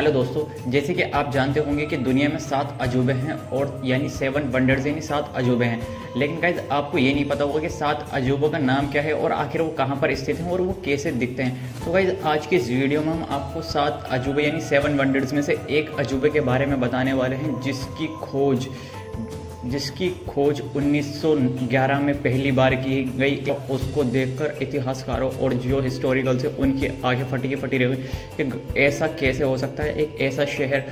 Hello दोस्तों, जैसे कि आप जानते होंगे कि दुनिया में सात अजूबे हैं और यानी सेवन वंडर्स यानी सात अजूबे हैं। लेकिन गाइज़ आपको ये नहीं पता होगा कि सात अजूबों का नाम क्या है और आखिर वो कहाँ पर स्थित हैं और वो कैसे दिखते हैं। तो गाइज़ आज के इस वीडियो में हम आपको सात अजूबे यानी सेवन वंडर्स में से एक अजूबे के बारे में बताने वाले हैं जिसकी खोज जिसकी खोज 1911 में पहली बार की गई उसको देखकर इतिहासकारों और जो हिस्टोरिकल से उनकी आगे फटी की फटी रही कि ऐसा कैसे हो सकता है? एक ऐसा शहर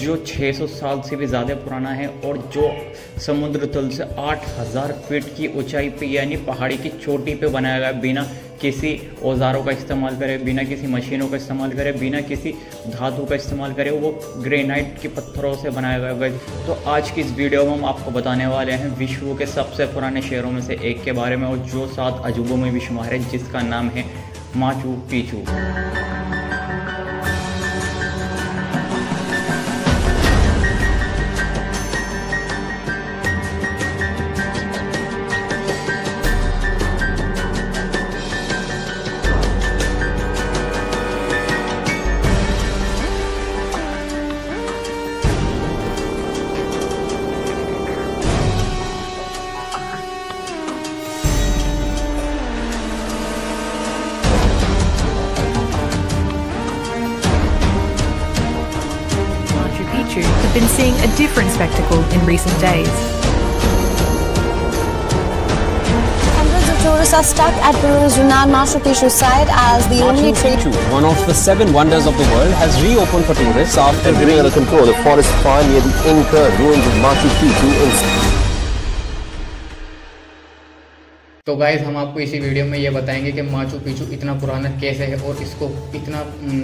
जो 600 साल से भी ज़्यादा पुराना है और जो समुद्र तल से 8000 फीट की ऊंचाई पे, यानी पहाड़ी की चोटी पे बनाया गया बिना किसी औजारों का इस्तेमाल करे, बिना किसी मशीनों का इस्तेमाल करे, बिना किसी धातु का इस्तेमाल करे, वो ग्रेनाइट के पत्थरों से बनाया गया तो आज की इस वीडियो में हम आपको बताने वाले हैं विश्व के सबसे पुराने शहरों में से एक के बारे में और जो सात अजूबों में भी शुमार है जिसका नाम है Machu Picchu. Been seeing a different spectacle in recent days. Hundreds of tourists are stuck at Peru's renowned Machu Picchu site as the only Machu trade. Picchu, one of the seven wonders of the world, has reopened for tourists after and bringing under control the forest fire near the Inca ruins of Machu Picchu in तो guys हम आपको इसी video में ये बताएँगे कि Machu Picchu इतना पुराना कैसे है और इसको इतना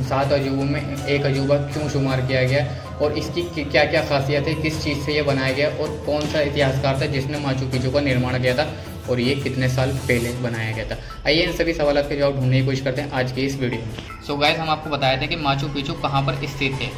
सात अजूबों में एक अजूबा क्यों शुमार किया गया और इसकी क्या क्या खासियत है, किस चीज़ से ये बनाया गया और कौन सा इतिहासकार था जिसने माचू पिचू का निर्माण किया था और ये कितने साल पहले बनाया गया था। आइए इन सभी सवाल के जवाब ढूँढने की कोशिश करते हैं आज की इस वीडियो में। सो गाइज़ हम आपको बताए थे कि माचू पिचू कहाँ पर स्थित है।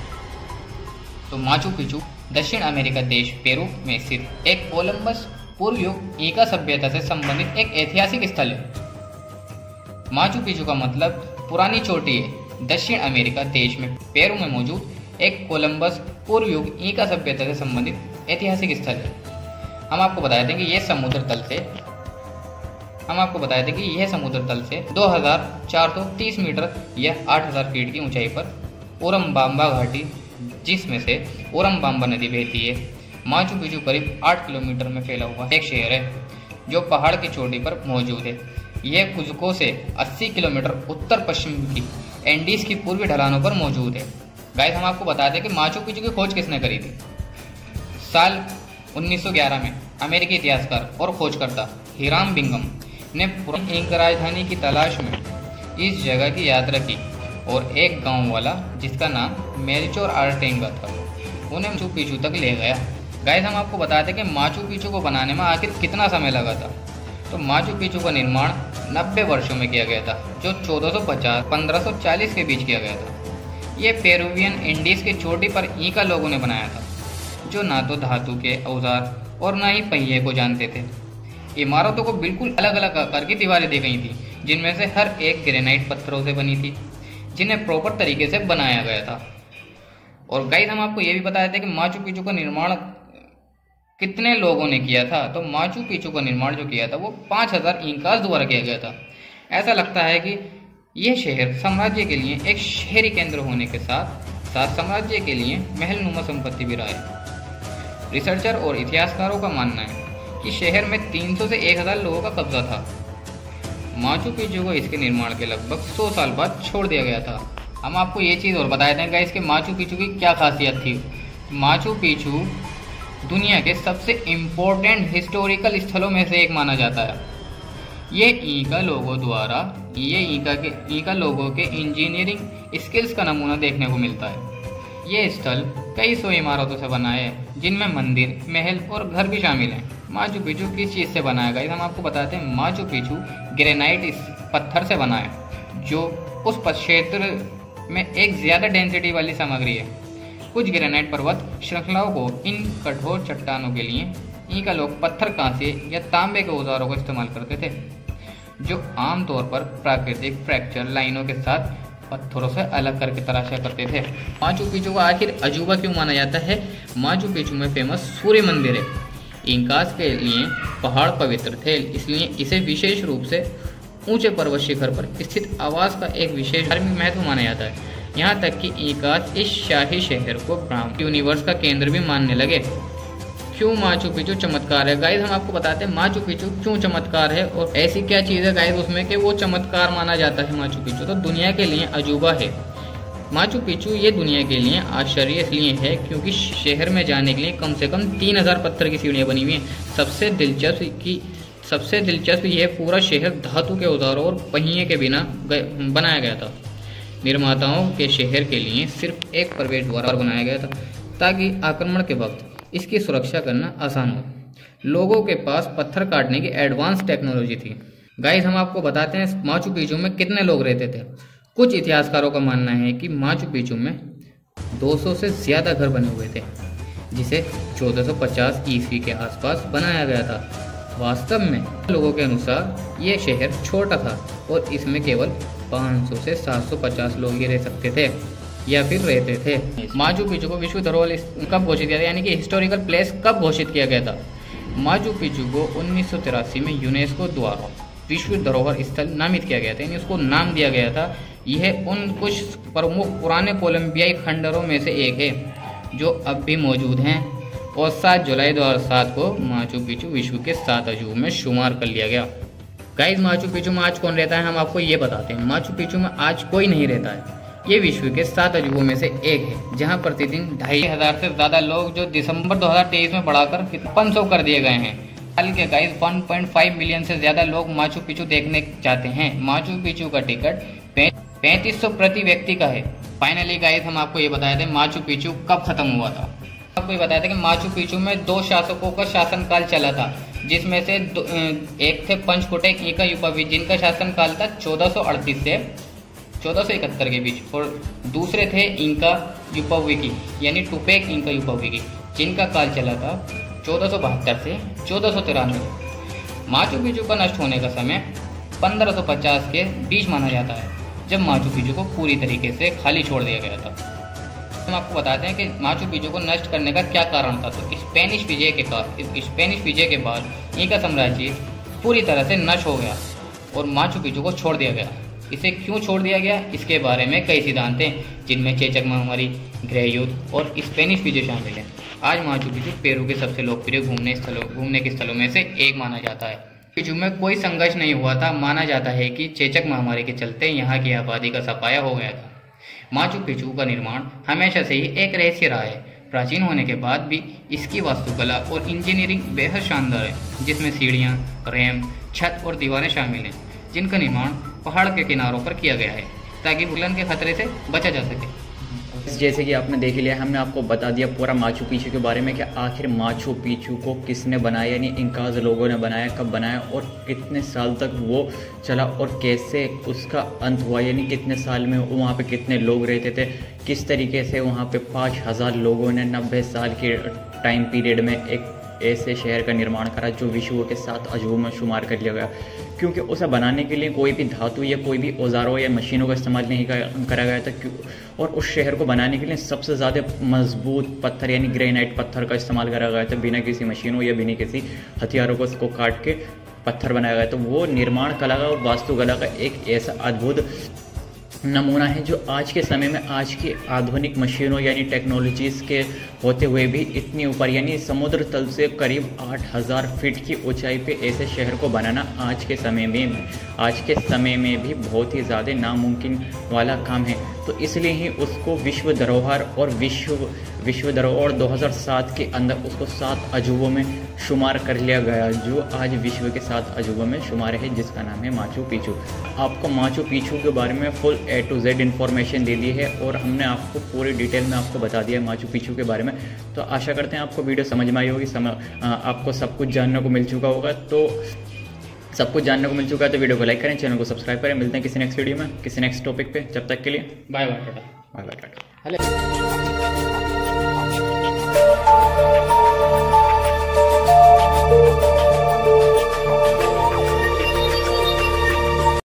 तो माचू पिचू दक्षिण अमेरिका देश पेरू में स्थित, एक कोलंबस पूर्व युग ईका सभ्यता से संबंधित एक ऐतिहासिक स्थल है। माचू पिचू का मतलब पुरानी चोटी है। दक्षिण अमेरिका देश में पेरू में मौजूद एक कोलंबस पूर्व युग ईका सभ्यता से संबंधित ऐतिहासिक स्थल है। हम आपको बता थे कि यह समुद्र तल से, हम आपको बता थे कि यह समुद्र तल से 2430 मीटर या 8000 फीट की ऊंचाई पर ओरम बाम्बा घाटी, जिसमें से ओरम बाम्बा नदी बहती है। माचू पिचू करीब 8 किलोमीटर में फैला हुआ एक शहर है, जो पहाड़ की चोटी पर मौजूद है। यह कुजको से 80 किलोमीटर उत्तर पश्चिम की एंडीज की पूर्वी ढलानों पर मौजूद है। गाइस हम आपको बता दें कि माचू पिचू की खोज किसने करी थी? साल 1911 में अमेरिकी इतिहासकार और खोजकर्ता हिराम बिंगम ने राजधानी की तलाश में इस जगह की यात्रा की और एक गाँव वाला, जिसका नाम मेलचोर आर्टेंगा था, उन्हें माचू पिचू तक ले गया। गाइस हम आपको बताते हैं कि माचू पिचू को बनाने में आखिर कितना समय लगा था। तो माचू पिचू का निर्माण 90 वर्षों में किया गया था, जो 1450 1540 के बीच किया गया था। ये पेरुवियन इंडीज के चोटी पर ईका लोगों ने बनाया था, जो ना तो धातु के औज़ार और ना ही पहिए को जानते थे। इमारतों को बिल्कुल अलग अलग आकार की दीवारें दी गई थी, जिनमें से हर एक ग्रेनाइट पत्थरों से बनी थी, जिन्हें प्रॉपर तरीके से बनाया गया था। और गाइड हम आपको ये भी बताया था कि माचू पिचू का निर्माण कितने लोगों ने किया था? तो माचू पिचू का निर्माण जो किया था, वो पाँच हज़ार इंकास द्वारा किया गया था। ऐसा लगता है कि यह शहर साम्राज्य के लिए एक शहरी केंद्र होने के साथ साथ साम्राज्य के लिए महल नुमा संपत्ति भी रहा है रिसर्चर और इतिहासकारों का मानना है कि शहर में 300 से 1000 लोगों का कब्जा था। माचू पिचू को इसके निर्माण के लगभग 100 साल बाद छोड़ दिया गया था। हम आपको ये चीज़ और बताए देंगे इसके माचू पिचू की क्या खासियत थी? माचू पिचू दुनिया के सबसे इम्पोर्टेंट हिस्टोरिकल स्थलों में से एक माना जाता है। ये ईका लोगों द्वारा, ये ईका के, ईका लोगों के इंजीनियरिंग स्किल्स का नमूना देखने को मिलता है। ये स्थल कई सौ इमारतों से बना है, जिनमें मंदिर, महल और घर भी शामिल हैं। माचू पिचू किस चीज़ से बनाया गया हम आपको बताते हैं, माचू पिचू ग्रेनाइट इस पत्थर से बना है, जो उस क्षेत्र में एक ज़्यादा डेंसिटी वाली सामग्री है। कुछ ग्रेनाइट पर्वत श्रृंखलाओं को इन कठोर चट्टानों के लिए इनका लोग पत्थर कांसे या तांबे के औजारों का इस्तेमाल करते थे, जो आमतौर पर प्राकृतिक फ्रैक्चर लाइनों के साथ पत्थरों से अलग करके तराशा करते थे। माचू पिचू का आखिर अजूबा क्यों माना जाता है? माचू पिचू में फ़ेमस सूर्य मंदिर है। इंकास के लिए पहाड़ पवित्र थे, इसलिए इसे विशेष रूप से ऊँचे पर्वत शिखर पर स्थित आवास का एक विशेष धार्मिक महत्व माना जाता है। यहाँ तक कि इंकास इस शाही शहर को ब्राह्म यूनिवर्स का केंद्र भी मानने लगे। क्यों माचू पिचू चमत्कार है? गाइस हम आपको बताते हैं, माचू पिचू क्यों चमत्कार है और ऐसी क्या चीज़ है गाइस उसमें कि वो चमत्कार माना जाता है माचू पिचू। तो दुनिया के लिए अजूबा है। माचू पिचू ये दुनिया के लिए आश्चर्य इसलिए है क्योंकि शहर में जाने के लिए कम से कम तीन हज़ार पत्थर की सीढ़ियाँ बनी हुई हैं। सबसे दिलचस्प की, सबसे दिलचस्प यह पूरा शहर धातु के औजारों और पहिए के बिना बनाया गया था। निर्माताओं के शहर के लिए सिर्फ़ एक प्रवेश द्वार बनाया गया था, ताकि आक्रमण के वक्त इसकी सुरक्षा करना आसान हो। लोगों के पास पत्थर काटने की एडवांस टेक्नोलॉजी थी। गाइस हम आपको बताते हैं माचू पिचू में कितने लोग रहते थे। कुछ इतिहासकारों का मानना है कि माचू पिचू में 200 से ज़्यादा घर बने हुए थे, जिसे 1450 ईस्वी के आसपास बनाया गया था। वास्तव में लोगों के अनुसार ये शहर छोटा था और इसमें केवल 500 से 750 लोग ही रह सकते थे या फिर रहते थे। माजू पिचू को विश्व धरोहर कब घोषित किया था यानी कि हिस्टोरिकल प्लेस कब घोषित किया गया था? माजू पिचू को उन्नीस सौ तिरासी में यूनेस्को द्वारा विश्व धरोहर स्थल नामित किया गया था। यानी उसको नाम दिया गया था। यह उन कुछ प्रमुख पुराने कोलंबियाई खंडरों में से एक है, जो अब भी मौजूद हैं। और सात जुलाई दो हज़ार सात को माचू पिचू विश्व के सात अजूब में शुमार कर लिया गया। गाइज़ माचू पिचू में आज कौन रहता है? हम आपको ये बताते हैं। माचू पिचू में आज कोई नहीं रहता है। ये विश्व के सात अजूबों में से एक है, जहाँ प्रतिदिन ढाई हज़ार से ज़्यादा लोग जो दिसंबर 2023 में बढ़ाकर पाँच सौ कर दिए गए हैं। हाल के गाइस 1.5 मिलियन से ज़्यादा लोग माचू पिचू देखने चाहते हैं। माचू पिचू का टिकट पैंतीस प्रति व्यक्ति का है। फाइनली गाइस हम आपको ये बताए थे, माचू पिचू कब खत्म हुआ था। आपको ये बताया था कि माचू पिचू में दो शासकों का शासनकाल चला था, जिसमें से एक थे पंचकुटे का युपावी, जिनका शासनकाल था चौदह से चौदह के बीच, और दूसरे थे इंका युपविकी यानी टुपेक इंका युपविकी जिनका काल चला था चौदह से चौदह माचू पिचू का नष्ट होने का समय 1550 के बीच माना जाता है, जब माचू पिचू को पूरी तरीके से खाली छोड़ दिया गया था। हम आपको बताते हैं कि माचू पिचू को नष्ट करने का क्या कारण था। तो स्पेनिश विजय के बाद स्पेनिश विजय के बाद इंका साम्राज्य पूरी तरह से नष्ट हो गया और माचू पिचू को छोड़ दिया गया। इसे क्यों छोड़ दिया गया? इसके बारे में कई सिद्धांत हैं जिनमें चेचक महामारी गृह युद्ध और स्पेनिश विजय शामिल है। आज माचू पिचू पेरू के सबसे लोकप्रिय घूमने स्थलों, घूमने के स्थलों में से एक माना जाता है। पिचू में कोई संघर्ष नहीं हुआ था। माना जाता है कि चेचक महामारी के चलते यहाँ की आबादी का सफाया हो गया था। माचू पिचू का निर्माण हमेशा से ही एक रहस्य रहा है। प्राचीन होने के बाद भी इसकी वास्तुकला और इंजीनियरिंग बेहद शानदार है, जिसमें सीढ़ियाँ, रैम, छत और दीवारें शामिल हैं, जिनका निर्माण पहाड़ के किनारों पर किया गया है, ताकि भूलन के खतरे से बचा जा सके। जैसे कि आपने देख लिया, हमने आपको बता दिया पूरा माचू पीछू के बारे में कि आखिर माचू पीछू को किसने बनाया, यानी इंकाज लोगों ने बनाया, कब बनाया और कितने साल तक वो चला और कैसे उसका अंत हुआ, यानी कितने साल में वहाँ पे कितने लोग रहते थे, किस तरीके से वहाँ पे पाँच हज़ार लोगों ने नब्बे साल के टाइम पीरियड में एक ऐसे शहर का निर्माण करा जो विश्व के साथ अजूब में शुमार कर लिया गया। क्योंकि उसे बनाने के लिए कोई भी धातु या कोई भी औजारों या मशीनों का इस्तेमाल नहीं करा गया था और उस शहर को बनाने के लिए सबसे ज़्यादा मज़बूत पत्थर यानी ग्रेनाइट पत्थर का इस्तेमाल करा गया था बिना किसी मशीनों या बिना किसी हथियारों को उसको काट के पत्थर बनाया गया तो वो निर्माण कला का और वास्तुकला का एक ऐसा अद्भुत नमूना है जो आज के समय में आज की आधुनिक मशीनों यानी टेक्नोलॉजीज़ के होते हुए भी इतनी ऊपर, यानी समुद्र तल से करीब 8000 फीट की ऊंचाई पे ऐसे शहर को बनाना आज के समय में, आज के समय में भी बहुत ही ज़्यादा नामुमकिन वाला काम है। तो इसलिए ही उसको विश्व धरोहर और विश्व विश्व धरोहर 2007 के अंदर उसको सात अजूबों में शुमार कर लिया गया जो आज विश्व के सात अजूबों में शुमार है जिसका नाम है माचू पीछू आपको माचू पीछू के बारे में full A to Z information दे दी है और हमने आपको पूरी डिटेल में आपको बता दिया है माचू पीछू के बारे में। तो आशा करते हैं आपको वीडियो समझ में आई होगी सम, आपको सब कुछ जानने को मिल चुका होगा। तो सब कुछ जानने को मिल चुका है तो वीडियो को लाइक करें चैनल को सब्सक्राइब करें। मिलते हैं किसी नेक्स्ट वीडियो में किसी नेक्स्ट टॉपिक पे। जब तक के लिए bye bye tata. Bye bye tata. Hello